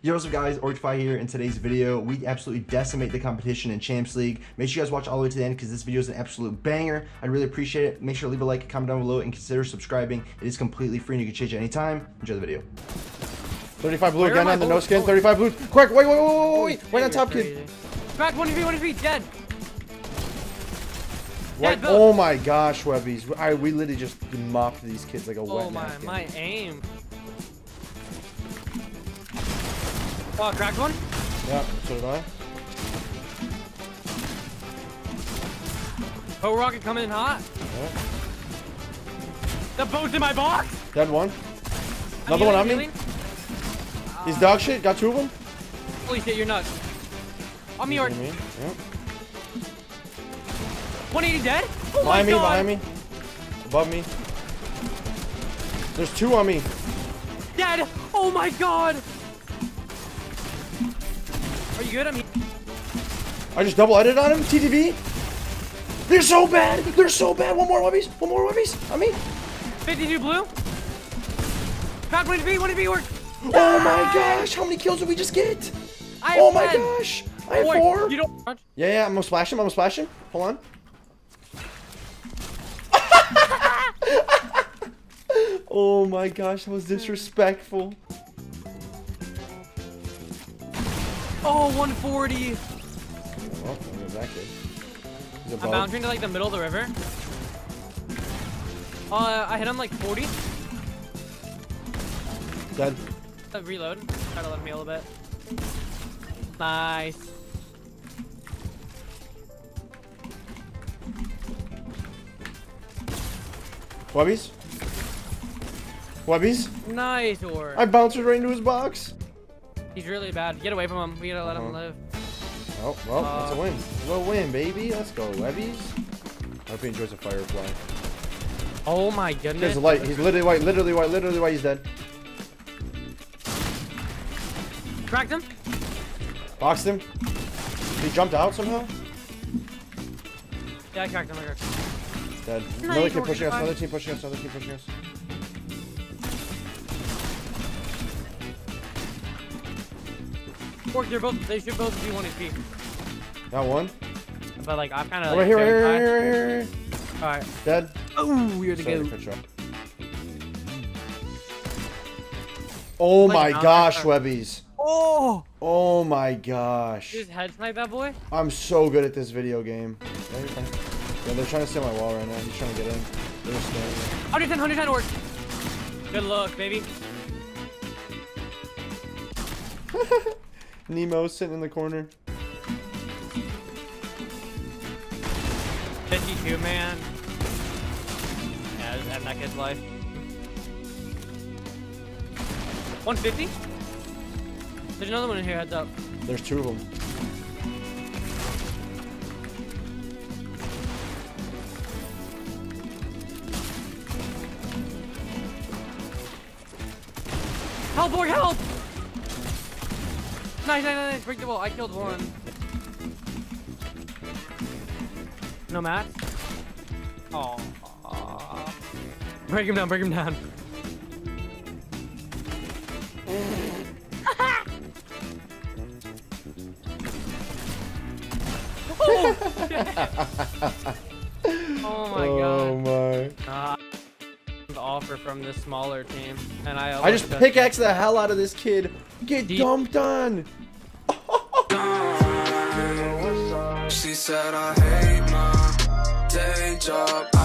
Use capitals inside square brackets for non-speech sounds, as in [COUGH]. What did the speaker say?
Yo, what's up guys, Orcedify here. In today's video, we absolutely decimate the competition in Champs League. Make sure you guys watch all the way to the end because this video is an absolute banger. I'd really appreciate it. Make sure to leave a like, comment down below, and consider subscribing. It is completely free and you can change it anytime. Enjoy the video. 35 blue Where again am on the no oh, skin. 35 blue. Quick, wait, wait, wait, wait, wait. Right on top, kid. Back one of you, one of you, dead. What? Dead, Oh my gosh, Webbys. I, we literally just mopped these kids like a wet Oh my, napkin. my aim. Oh, cracked one. Yeah, so did I. Oh, rocket coming in hot. Yeah. The boat's in my box. Dead one. Another one on me. He's dog shit. Got two of them. Holy shit, you're nuts. On me, or Me. Yeah. 180 dead. Oh Behind me, god. behind me. Above me. There's two on me. Dead. Oh my god. Are you good? I'm. I just double edited on him. TTV. They're so bad. They're so bad. One more Webbys. One more Webbys. On me. 52 blue. One of you, one of you. Or Oh my gosh. How many kills did we just get? I have Oh my 10. gosh. I have Boy, four. You don't. Yeah, yeah, I'm gonna splash him. I'm gonna splash him. Hold on. [LAUGHS] oh my gosh, that was disrespectful. Oh, 140. Well, look at that kid. I'm bouncing to like the middle of the river. Uh, I hit him like 40. Dead. Uh, reload. Try to let me a little bit. Nice. Webbys? Webbys? Nice, or I bounced right into his box. He's really bad. Get away from him. We gotta let him Uh-huh. live. Oh, well, that's a Uh, win. We'll win, baby. Let's go, Webbys. I hope he enjoys the firefly. Oh my goodness. There's goodness. a light. He's literally white, literally white, literally white. He's dead. Cracked him. Boxed him. He jumped out somehow. Yeah, I cracked him. I cracked him. Dead. Nice, Another kid pushing us. Farm. Another team pushing us. Another team pushing us. Or they're both. They should both be one HP. Got one. But like, I'm kind of like. right here, right here, right here, right here. All right. Dead. Oh, you're the Sorry to go. cut you off. Oh my gosh. Webbys. Oh, Oh my gosh. just head snipe that boy. I'm so good at this video game. Yeah, you're fine. Yeah, they're trying to steal my wall right now. He's trying to get in. They're just standing there. 110, 110 orc. Good luck, baby. [LAUGHS] Nemo sitting in the corner. 52, man. Yeah, just end that kid's life. 150? There's another one in here, heads up. There's two of them. Help, Borg, help! Nice, nice, nice. Break the wall. I killed one. No match? Oh. Break him down, break him down. [LAUGHS] oh, oh my oh god. Oh my. Uh, the offer from this smaller team, and I. I just pickaxe the hell out of this kid. Get Deep. dumped on. She said I hate my day job.